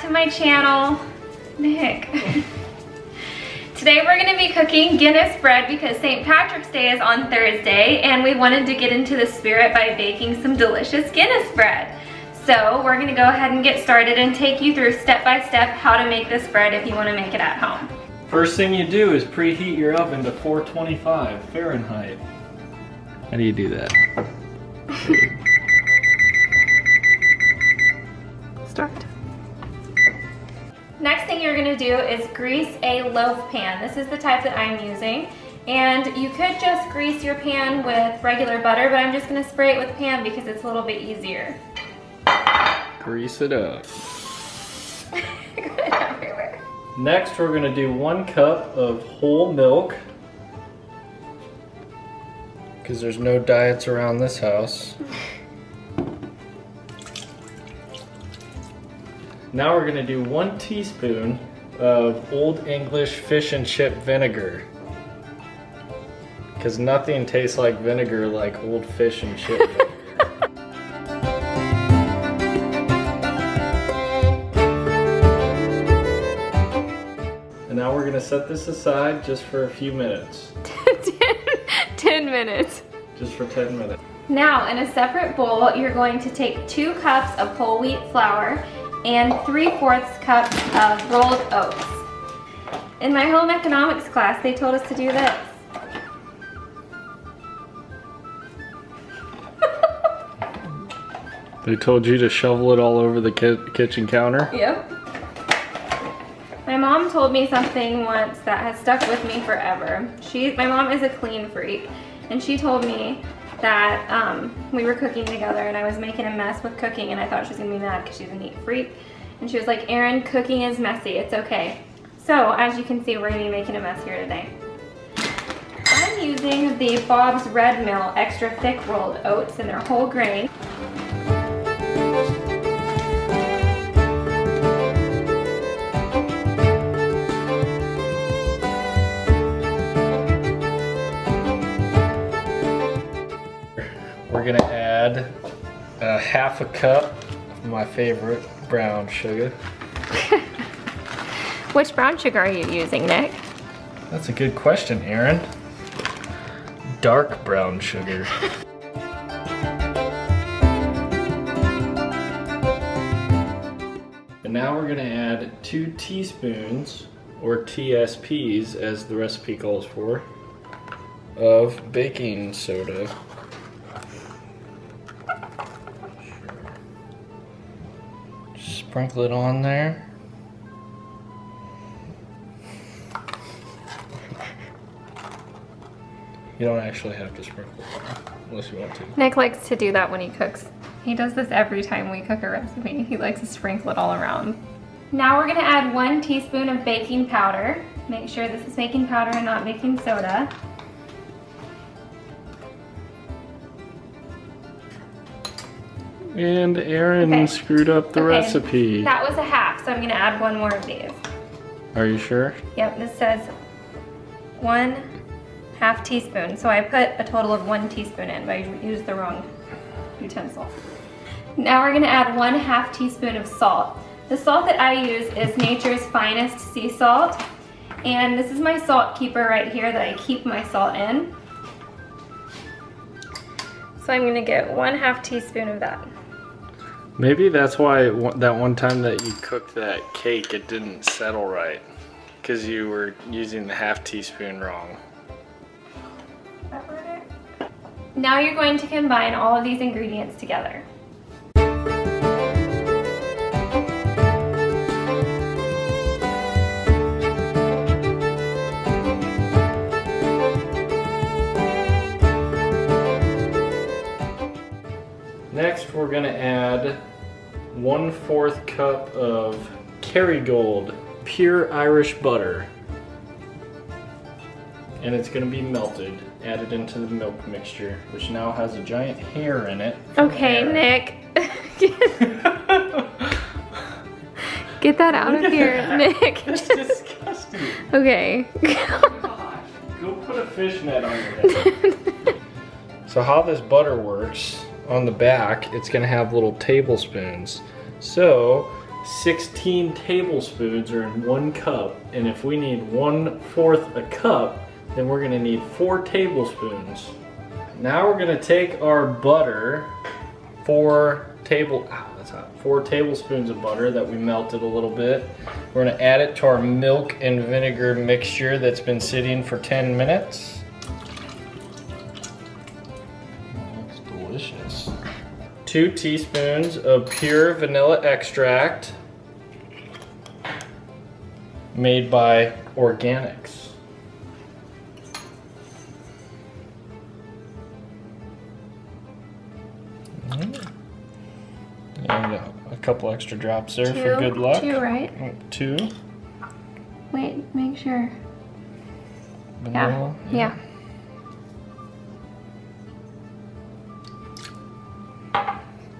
to my channel. Nick. Today we're gonna be cooking Guinness bread because St. Patrick's Day is on Thursday and we wanted to get into the spirit by baking some delicious Guinness bread. So we're gonna go ahead and get started and take you through step by step how to make this bread if you wanna make it at home. First thing you do is preheat your oven to 425 Fahrenheit. How do you do that? Start. Next thing you're gonna do is grease a loaf pan. This is the type that I'm using. And you could just grease your Pam with regular butter, but I'm just gonna spray it with pan because it's a little bit easier. Grease it up. everywhere. Next, we're gonna do one cup of whole milk. Because there's no diets around this house. Now we're gonna do one teaspoon of Old English fish and chip vinegar. Because nothing tastes like vinegar like old fish and chip vinegar. And now we're gonna set this aside just for a few minutes. 10 minutes. Just for 10 minutes. Now, in a separate bowl, you're going to take two cups of whole wheat flour and 3 fourths cups of rolled oats. In my home economics class, they told us to do this. They told you to shovel it all over the ki kitchen counter? Yep. My mom told me something once that has stuck with me forever. She, my mom is a clean freak, and she told me that um, we were cooking together and I was making a mess with cooking and I thought she was gonna be mad because she's a neat freak. And she was like, Aaryn, cooking is messy, it's okay. So as you can see, we're gonna be making a mess here today. I'm using the Bob's Red Mill extra thick rolled oats and they're whole grain. We're gonna add a half a cup of my favorite brown sugar. Which brown sugar are you using, Nick? That's a good question, Aaryn. Dark brown sugar. and now we're gonna add two teaspoons, or TSPs as the recipe calls for, of baking soda. Sprinkle it on there. You don't actually have to sprinkle unless you want to. Nick likes to do that when he cooks. He does this every time we cook a recipe. He likes to sprinkle it all around. Now we're gonna add one teaspoon of baking powder. Make sure this is baking powder and not baking soda. And Aaryn Okay. screwed up the Okay, recipe. That was a half, so I'm gonna add one more of these. Are you sure? Yep, this says one half teaspoon. So I put a total of one teaspoon in, but I used the wrong utensil. Now we're gonna add one half teaspoon of salt. The salt that I use is Nature's Finest Sea Salt. And this is my salt keeper right here that I keep my salt in. So I'm gonna get one half teaspoon of that. Maybe that's why that one time that you cooked that cake, it didn't settle right. Because you were using the half teaspoon wrong. Now you're going to combine all of these ingredients together. We're gonna add one fourth cup of Kerrygold pure Irish butter. And it's gonna be melted, added into the milk mixture, which now has a giant hair in it. Okay, air. Nick. Get that out of here, Nick. That's disgusting. okay. Go put a fishnet on your head. so how this butter works, on the back, it's gonna have little tablespoons. So 16 tablespoons are in one cup. And if we need one fourth a cup, then we're gonna need four tablespoons. Now we're gonna take our butter, four table, ow, that's hot, four tablespoons of butter that we melted a little bit. We're gonna add it to our milk and vinegar mixture that's been sitting for 10 minutes. Two teaspoons of pure vanilla extract made by Organics. Mm. And uh, a couple extra drops there for good luck. Two, right? Two. Wait, make sure. Vanilla. Yeah. Yeah.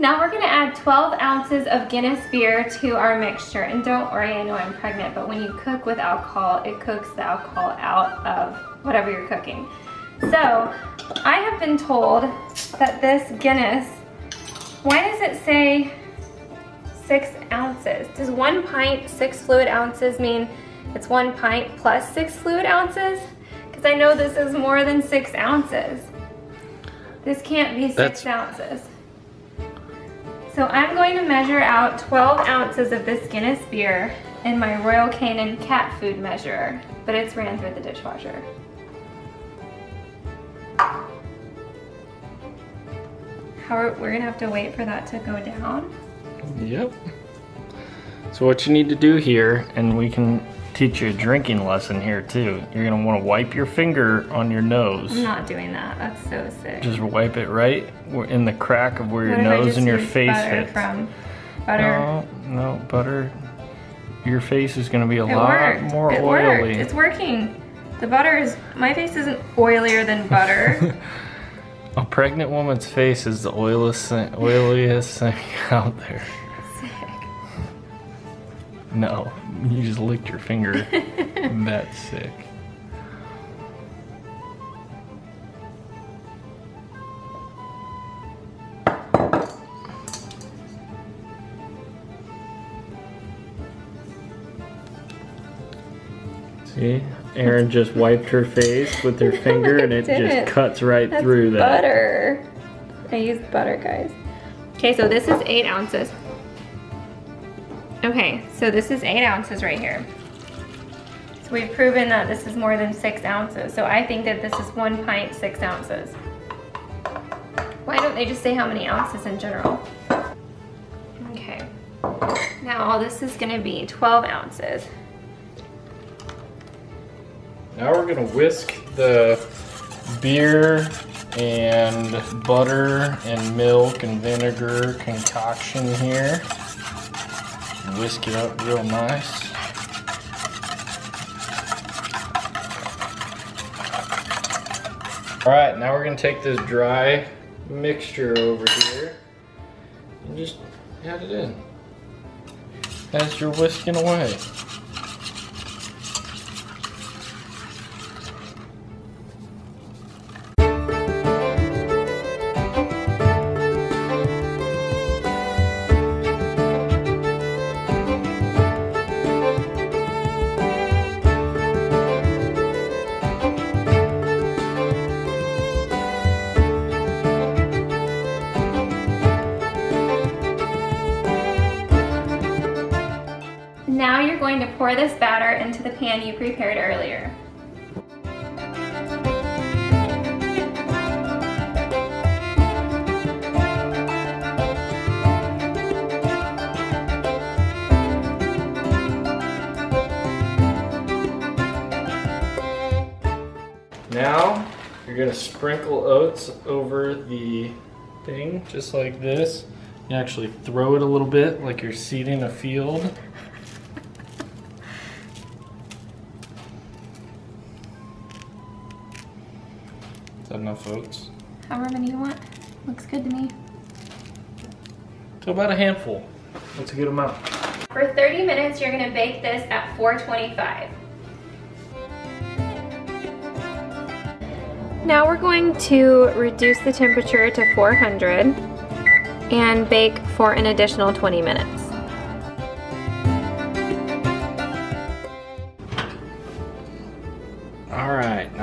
Now we're gonna add 12 ounces of Guinness beer to our mixture. And don't worry, I know I'm pregnant, but when you cook with alcohol, it cooks the alcohol out of whatever you're cooking. So, I have been told that this Guinness, why does it say six ounces? Does one pint, six fluid ounces mean it's one pint plus six fluid ounces? Because I know this is more than six ounces. This can't be six That's- ounces. So I'm going to measure out 12 ounces of this Guinness beer in my Royal Canin cat food measurer, but it's ran through the dishwasher. How are, we're gonna have to wait for that to go down. Yep. So what you need to do here, and we can teach you a drinking lesson here too. You're gonna want to wipe your finger on your nose. I'm not doing that. That's so sick. Just wipe it right in the crack of where what your nose and your face butter hits. from butter? No, no, butter. Your face is gonna be a it lot worked. more it oily. worked. It's working. The butter is. My face isn't oilier than butter. A pregnant woman's face is the oiliest thing, oiliest thing out there. Sick. No, you just licked your finger. That's sick. See, Aaryn just wiped her face with her finger and it didn't. just cuts right That's through that. butter. I used butter, guys. Okay, so this is eight ounces. Okay, so this is eight ounces right here. So we've proven that this is more than six ounces. So I think that this is one pint, six ounces. Why don't they just say how many ounces in general? Okay. Now all this is gonna be 12 ounces. Now we're gonna whisk the beer and butter and milk and vinegar concoction here. Whisk it up real nice. All right, now we're gonna take this dry mixture over here and just add it in as you're whisking away. Going to pour this batter into the pan you prepared earlier. Now you're gonna sprinkle oats over the thing just like this. You actually throw it a little bit like you're seeding a field. Is that enough oats? However many you want. Looks good to me. So about a handful. That's a good amount. For 30 minutes, you're gonna bake this at 425. Now we're going to reduce the temperature to 400 and bake for an additional 20 minutes.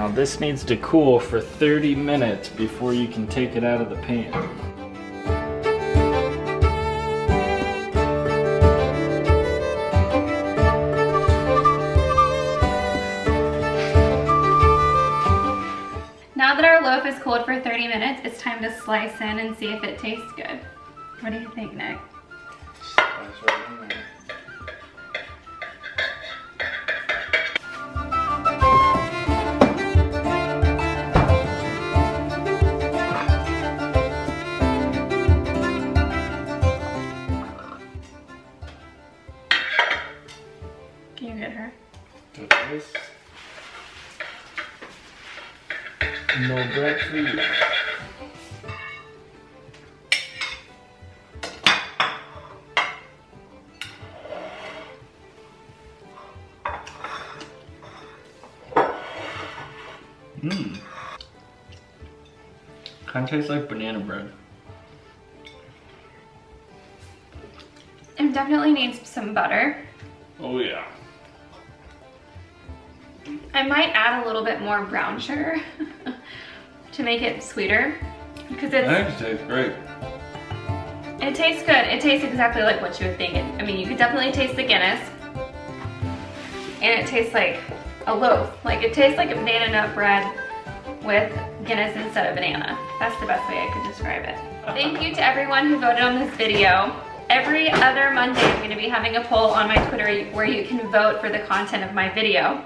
Now this needs to cool for 30 minutes before you can take it out of the pan. Now that our loaf is cooled for 30 minutes, it's time to slice in and see if it tastes good. What do you think, Nick? Can you get her? No bread for you. Mmm. Kind of tastes like banana bread. It definitely needs some butter. Oh yeah. I might add a little bit more brown sugar to make it sweeter because it's it tastes great. it tastes good. It tastes exactly like what you would think. I mean, you could definitely taste the Guinness, and it tastes like a loaf. Like it tastes like a banana nut bread with Guinness instead of banana. That's the best way I could describe it. Thank you to everyone who voted on this video. Every other Monday, I'm gonna be having a poll on my Twitter where you can vote for the content of my video.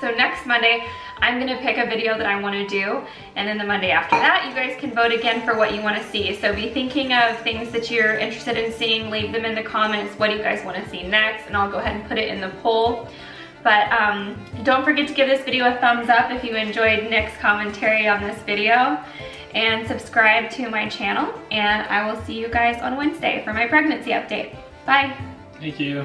So next Monday, I'm gonna pick a video that I wanna do, and then the Monday after that, you guys can vote again for what you wanna see. So be thinking of things that you're interested in seeing, leave them in the comments, what do you guys wanna see next, and I'll go ahead and put it in the poll. But um, don't forget to give this video a thumbs up if you enjoyed Nick's commentary on this video, and subscribe to my channel, and I will see you guys on Wednesday for my pregnancy update. Bye. Thank you.